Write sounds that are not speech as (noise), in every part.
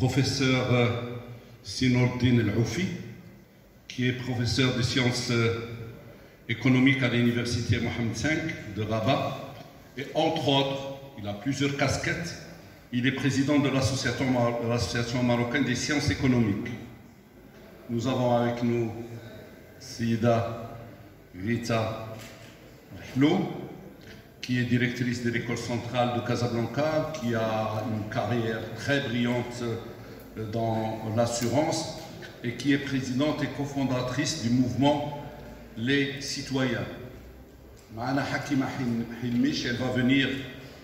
professeur euh, Sinordin El-Oufi, qui est professeur de sciences euh, économiques à l'université Mohamed V de Rabat. Et entre autres, il a plusieurs casquettes. Il est président de l'association marocaine des sciences économiques. Nous avons avec nous Sida Vita Hlou, qui est directrice de l'école centrale de Casablanca, qui a une carrière très brillante euh, dans l'assurance et qui est présidente et cofondatrice du mouvement Les Citoyens. Maana Hakima Hilmish, elle va venir,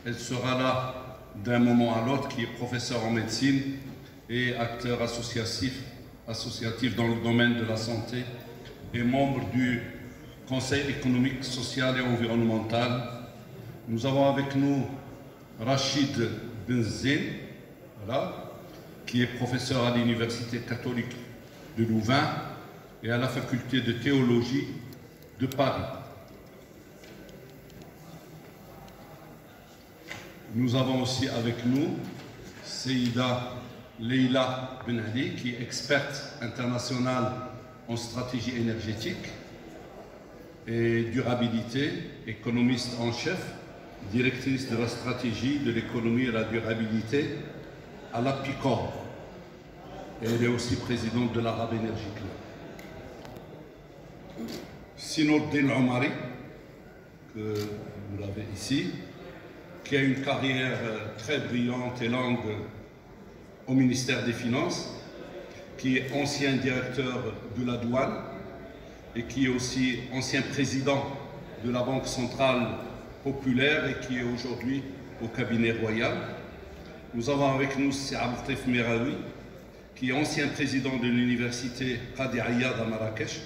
elle sera là d'un moment à l'autre, qui est professeur en médecine et acteur associatif, associatif dans le domaine de la santé et membre du Conseil économique, social et environnemental. Nous avons avec nous Rachid Benzine, qui est professeur à l'Université catholique de Louvain et à la faculté de théologie de Paris. Nous avons aussi avec nous Seida Leila Ben Ali, qui est experte internationale en stratégie énergétique et durabilité, économiste en chef, directrice de la stratégie de l'économie et la durabilité à la PICOR. Elle est aussi présidente de l'Arabe Energy Club. Sinordin Omari, que vous l'avez ici, qui a une carrière euh, très brillante et longue au ministère des Finances, qui est ancien directeur de la douane et qui est aussi ancien président de la Banque centrale populaire et qui est aujourd'hui au cabinet royal. Nous avons avec nous Abdeltif Meraoui, qui est ancien président de l'université Qadi Ayyad à Marrakech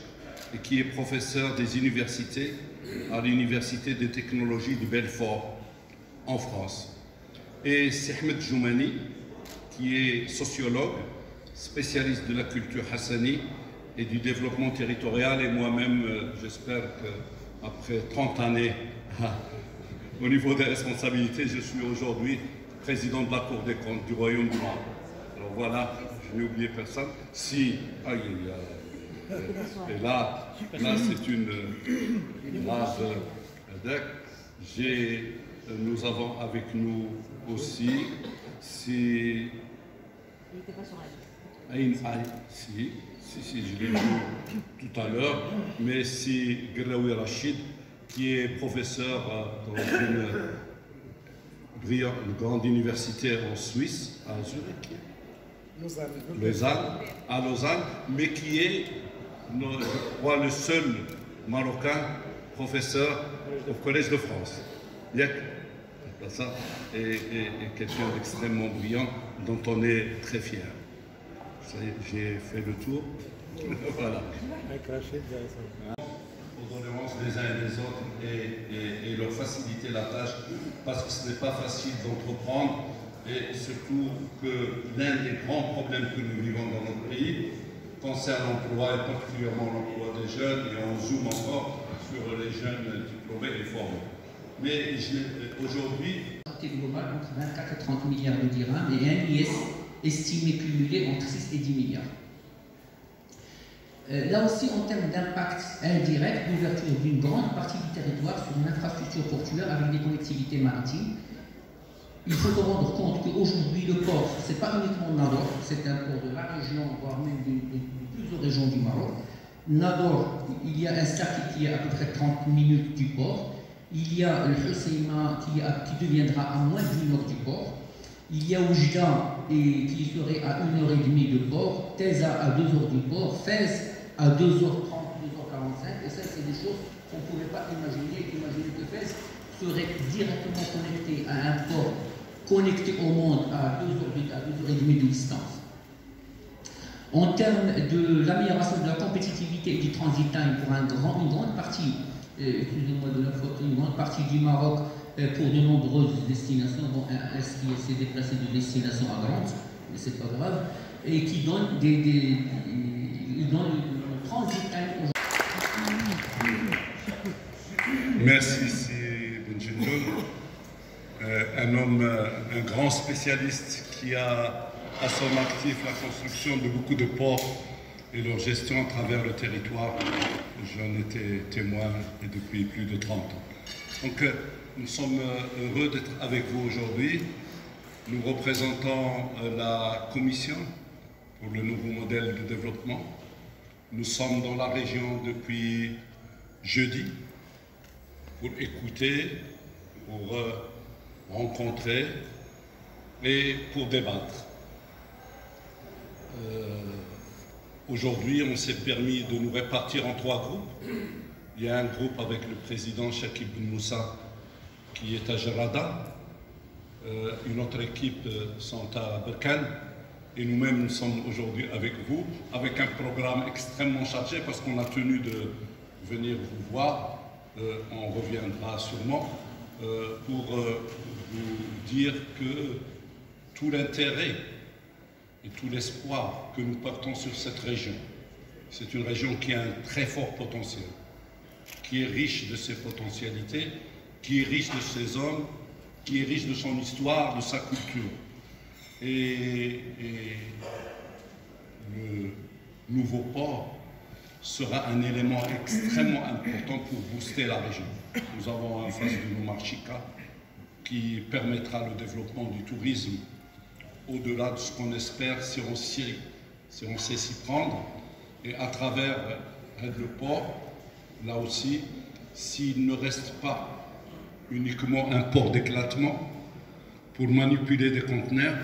et qui est professeur des universités à l'université des technologies de Belfort en France. Et Sehmed Joumani, qui est sociologue, spécialiste de la culture hassani et du développement territorial. Et moi-même, euh, j'espère qu'après 30 années (laughs) au niveau des responsabilités, je suis aujourd'hui président de la Cour des comptes du Royaume du Maroc. Alors voilà, je n'ai oublié personne. Si, ah, il y a, et là, là c'est une deck. J'ai, nous avons avec nous aussi, si. Il n'était pas sur la si, si, si, je l'ai vu tout à l'heure, mais c'est Graoui Rachid, qui est professeur euh, dans une une grande université en Suisse, à Zurich, Lausanne, à Lausanne, mais qui est, je crois, le seul Marocain professeur au Collège de France. Ça, et, et, quelqu'un d'extrêmement brillant dont on est très fier. J'ai fait le tour. (laughs) voilà des uns et des autres et, leur faciliter la tâche parce que ce n'est pas facile d'entreprendre et surtout que l'un des grands problèmes que nous vivons dans notre pays concerne l'emploi et particulièrement l'emploi des jeunes et on zoome encore sur les jeunes diplômés et formés. Mais aujourd'hui... globale entre 24 et 30 milliards de dirhams et un IS estimé cumulé entre 6 et 10 milliards. Euh, là aussi, en termes d'impact indirect, d'ouverture d'une grande partie du territoire sur une infrastructure portuaire avec des connectivités maritimes, il faut se rendre compte qu'aujourd'hui, le port, ce n'est pas uniquement Nador, c'est un port de la région, voire même de, plusieurs régions du Maroc. Nador, il y a un sac qui est à peu près 30 minutes du port. Il y a le Husseima qui, deviendra à moins d'une heure du port. Il y a Oujda qui serait à 1h30 de port, Teza à 2 heures du port, Fès à 2h30, 2h45, et ça, c'est des choses qu'on ne pouvait pas imaginer. Imaginer que FES serait directement connecté à un port connecté au monde à 2h30 de distance. En termes de l'amélioration de la compétitivité du transit time pour un une grande partie, euh, excusez-moi de la faute, une grande partie du Maroc euh, pour de nombreuses destinations, dont un S qui s'est déplacé de destination à Grande, mais c'est pas grave, et qui donne des, des, Merci, c'est Benjamin. Euh, un homme, euh, un grand spécialiste qui a à son actif la construction de beaucoup de ports et leur gestion à travers le territoire. J'en étais témoin et depuis plus de 30 ans. Donc euh, nous sommes heureux d'être avec vous aujourd'hui. Nous représentons la Commission pour le nouveau modèle de développement. Nous sommes dans la région depuis jeudi pour écouter, pour rencontrer et pour débattre. Aujourd'hui, on s'est permis de nous répartir en trois groupes. Il y a un groupe avec le président Shakib Moussa qui est à Gerada. Euh, une autre équipe euh, sont à Berkane. Et nous-mêmes, nous sommes aujourd'hui avec vous, avec un programme extrêmement chargé parce qu'on a tenu de venir vous voir. Euh, on reviendra sûrement pour vous dire que tout l'intérêt et tout l'espoir que nous portons sur cette région. C'est une région qui a un très fort potentiel, qui est riche de ses potentialités, qui est riche de ses hommes, qui est riche de son histoire, de sa culture. Et, le nouveau port sera un élément extrêmement important pour booster la région. Nous avons en face de nous qui permettra le développement du tourisme au-delà de ce qu'on espère si on sait s'y prendre. Et à travers le port, là aussi, s'il ne reste pas uniquement un port d'éclatement pour manipuler des conteneurs,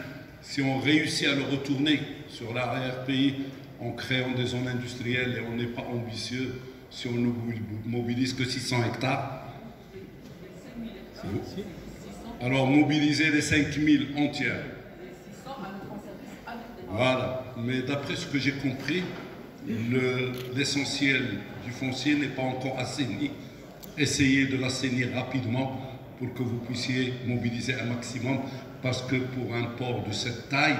si on réussit à le retourner sur l'arrière-pays en créant des zones industrielles et on n'est pas ambitieux, si on ne mobilise que 600 hectares, alors mobiliser les 5000 entières voilà. Mais d'après ce que j'ai compris, l'essentiel du foncier n'est pas encore assaini. Essayez de l'assainir rapidement pour que vous puissiez mobiliser un maximum, parce que pour un port de cette taille,